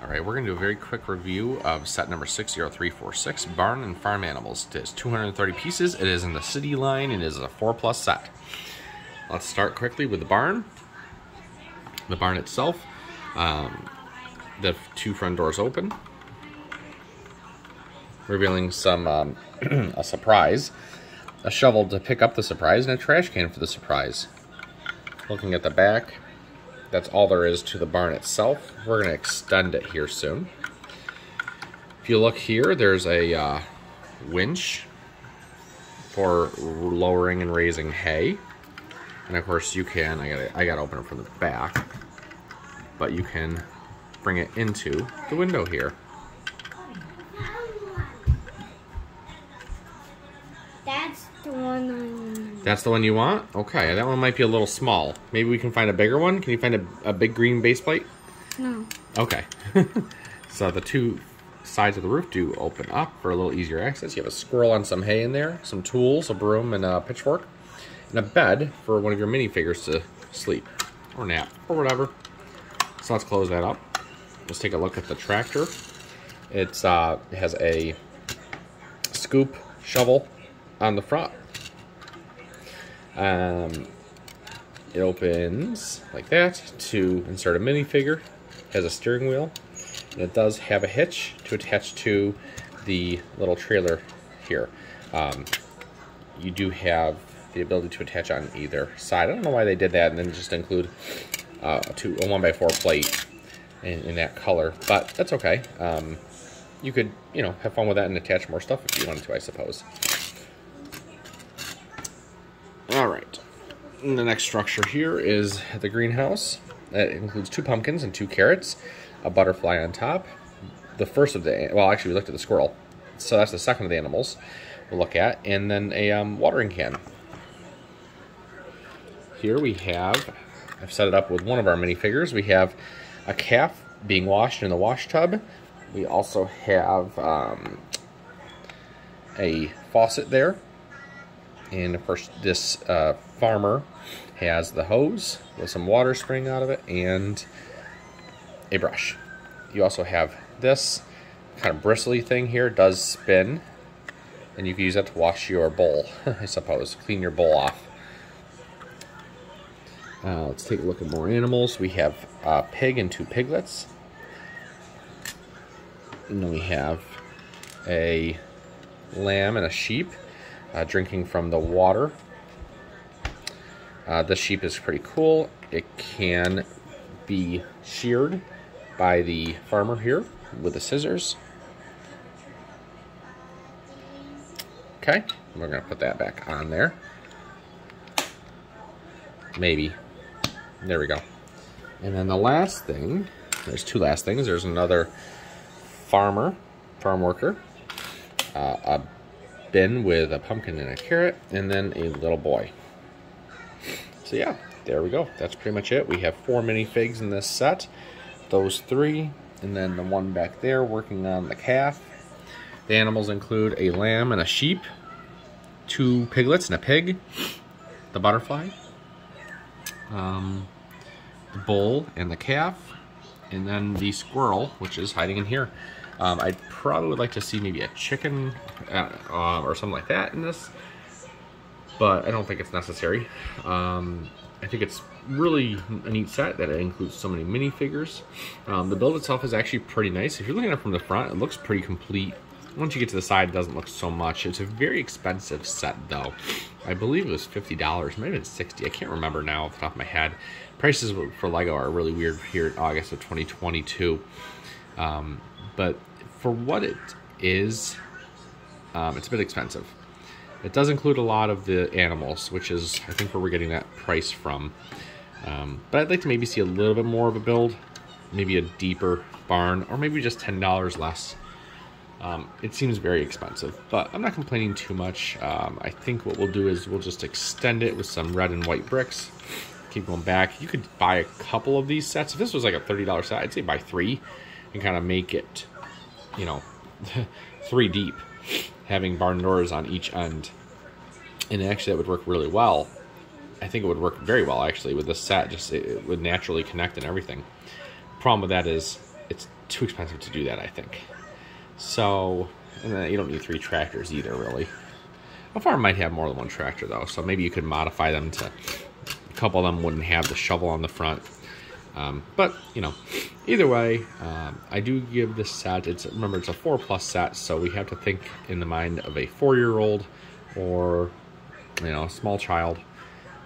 All right, we're gonna do a very quick review of set number 60346, Barn and Farm Animals. It is 230 pieces. It is in the city line. It is a four plus set. Let's start quickly with the barn. The barn itself, um, the two front doors open, revealing some um, a surprise, a shovel to pick up the surprise, and a trash can for the surprise. Looking at the back, that's all there is to the barn itself. We're going to extend it here soon. If you look here, there's a uh, winch for lowering and raising hay. And of course you can, I got I got to open it from the back, but you can bring it into the window here. That's the one. That's the one you want? Okay, that one might be a little small. Maybe we can find a bigger one. Can you find a, a big green base plate? No. Okay. so the two sides of the roof do open up for a little easier access. You have a squirrel and some hay in there, some tools, a broom, and a pitchfork, and a bed for one of your minifigures to sleep or nap or whatever. So let's close that up. Let's take a look at the tractor. It's uh, it has a scoop shovel on the front. Um, it opens like that to insert a minifigure. Has a steering wheel. And it does have a hitch to attach to the little trailer here. Um, you do have the ability to attach on either side. I don't know why they did that and then just include uh, a, two, a 1x4 plate in, in that color, but that's okay. Um, you could, you know, have fun with that and attach more stuff if you wanted to, I suppose. All right. And the next structure here is the greenhouse. It includes two pumpkins and two carrots, a butterfly on top. The first of the, well, actually, we looked at the squirrel. So that's the second of the animals we'll look at. And then a um, watering can. Here we have, I've set it up with one of our minifigures. We have a calf being washed in the wash tub. We also have um, a faucet there and of course, this uh, farmer has the hose with some water spraying out of it and a brush. You also have this kind of bristly thing here, does spin, and you can use that to wash your bowl, I suppose, clean your bowl off. Uh, let's take a look at more animals. We have a pig and two piglets. And then we have a lamb and a sheep uh, drinking from the water. Uh, the sheep is pretty cool. It can be sheared by the farmer here with the scissors. Okay, we're to put that back on there. Maybe. There we go. And then the last thing, there's two last things. There's another farmer, farm worker, uh, a bin with a pumpkin and a carrot, and then a little boy. So yeah, there we go. That's pretty much it. We have four minifigs in this set. Those three, and then the one back there working on the calf. The animals include a lamb and a sheep, two piglets and a pig, the butterfly, um, the bull and the calf, and then the squirrel, which is hiding in here. Um, I'd probably would like to see maybe a chicken uh, uh, or something like that in this, but I don't think it's necessary. Um, I think it's really a neat set that it includes so many minifigures. Um, the build itself is actually pretty nice. If you're looking at it from the front, it looks pretty complete. Once you get to the side, it doesn't look so much. It's a very expensive set, though. I believe it was $50, maybe it's 60 I can't remember now off the top of my head. Prices for LEGO are really weird here in August of 2022. Um, but for what it is, um, it's a bit expensive. It does include a lot of the animals, which is, I think, where we're getting that price from. Um, but I'd like to maybe see a little bit more of a build, maybe a deeper barn, or maybe just $10 less. Um, it seems very expensive, but I'm not complaining too much. Um, I think what we'll do is we'll just extend it with some red and white bricks. Keep going back. You could buy a couple of these sets. If this was like a $30 set, I'd say buy three and kind of make it you know, three deep, having barn doors on each end. And actually, that would work really well. I think it would work very well, actually, with this set. Just it would naturally connect and everything. Problem with that is it's too expensive to do that, I think. So, and then you don't need three tractors either, really. A farm might have more than one tractor, though, so maybe you could modify them to... A couple of them wouldn't have the shovel on the front. Um, but, you know, either way, um, I do give this set, it's remember, it's a 4 plus set, so we have to think in the mind of a 4-year-old or, you know, a small child.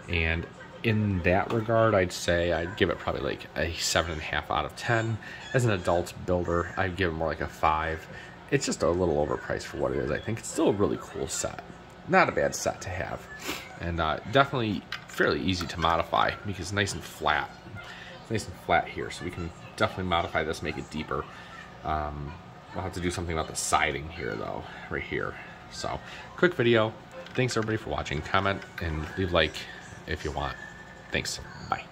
And in that regard, I'd say I'd give it probably like a seven and a half out of ten. As an adult builder, I'd give it more like a five. It's just a little overpriced for what it is. I think it's still a really cool set. Not a bad set to have, and uh, definitely fairly easy to modify because it's nice and flat. Nice and flat here, so we can definitely modify this, make it deeper. Um, I'll have to do something about the siding here, though, right here. So, quick video. Thanks everybody for watching. Comment and leave like if you want. Thanks. Bye.